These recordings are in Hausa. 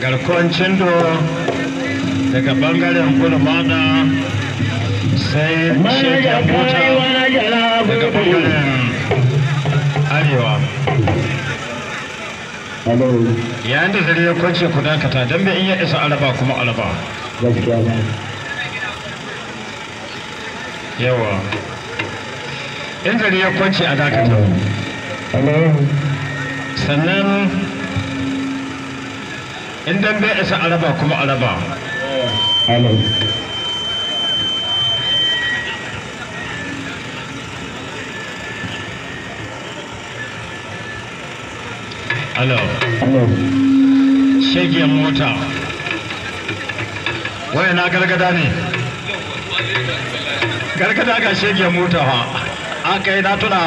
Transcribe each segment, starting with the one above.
garkuwan cindo daga ɓangaren gulmada sai shirya mota daga ɓangaren arewa. Yayin da zare ya kwance ku dakata don bai iya isa araba kuma araba. Yawa. In zare ya kwance a dakata. Sannan in dan bai isa araba kuma araba alo shegiyar mota. Waya na gargada ne? Gargada ga shegiyar mota ha. Aka yi na tuna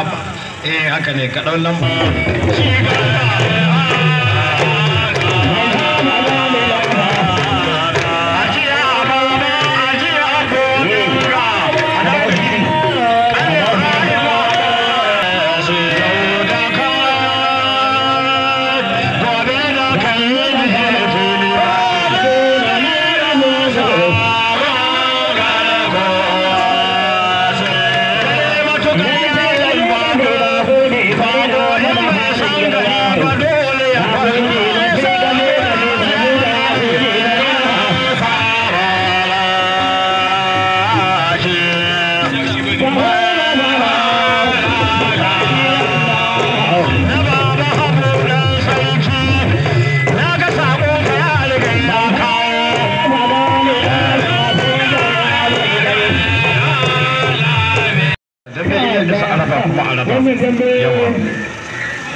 eh haka ne kaɗan lamba.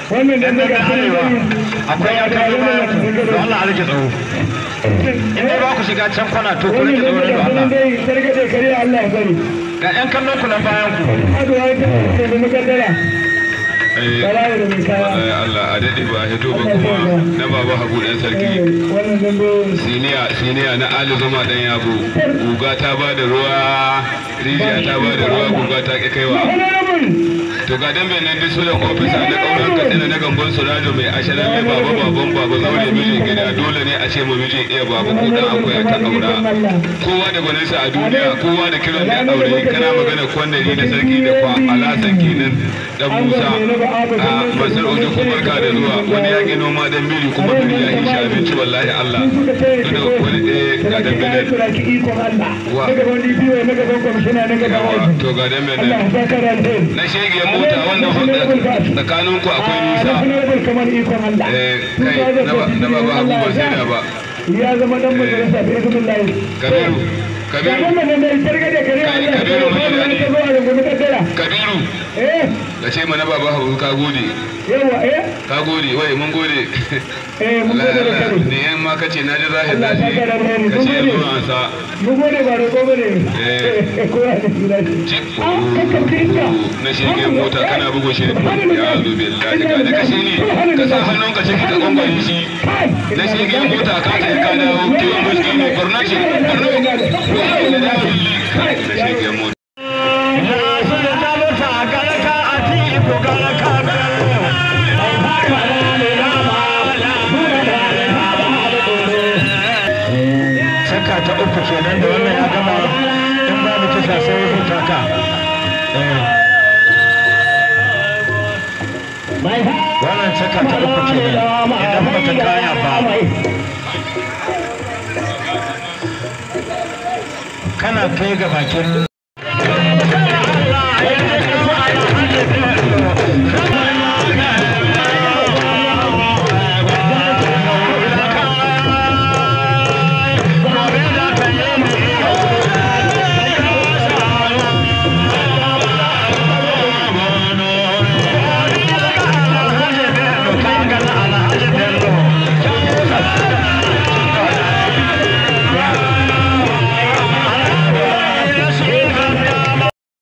Wannan dambe ga arewa. akwai ya bayan ku da Allah alike tsawo in dai ba ku shiga can kwana to ku riƙe da Allah ga yan kallon ku nan bayan ku. Allah a daɗe ba hito ba kuma na baba hagu ɗan sarki siniya na ali zama ɗan yabo guga ta ba da ruwa rijiya ta ba da ruwa guga ta ƙi kaiwa to ga dambe nan duk sunan ofisa na ƙauran katsina na gamban surajo mai ashara mai baba baban baba zaure mijin gida dole ne a ce ma mijin iya baba ko dan akwai ta ƙaura kowa da gwaninsa a duniya kowa da kiran da aure kana magana kwandari da sarki da kwa alasan kenan dan musa. Masar ojo ko barka da zuwa. Wani ya noma dan biri kuma biri ya yi shi abinci wallahi allah. To da wani ɗaya ga dambe nan wa? To ga dambe nan na shege mota wannan hulɗa tsakanin ku akwai nisa. Eh kai na ba ba ba sai da ba. Ya zama dan majalisa bi izinin kabiru kabiru. Kabiru ka ce mana baba hagu ka gode. Ka gode wai mun gode. Ne yan ma kace na ji zahir na ji ka ce yanzu an sa. Mu gode ba da gobe ne. Na shege mota kana bugun shi ya zo billahi ka da kashe ne ka sa hannun ka ciki ka gwangwani shi. Na shege mota ka ta ka dawo. Kiwon buski ne barna ce. Barna ne da shege mota. Kenan da wannan ya gama. In ba mu kisa sai saka ba ta kaya ba. Kana kai ga bakin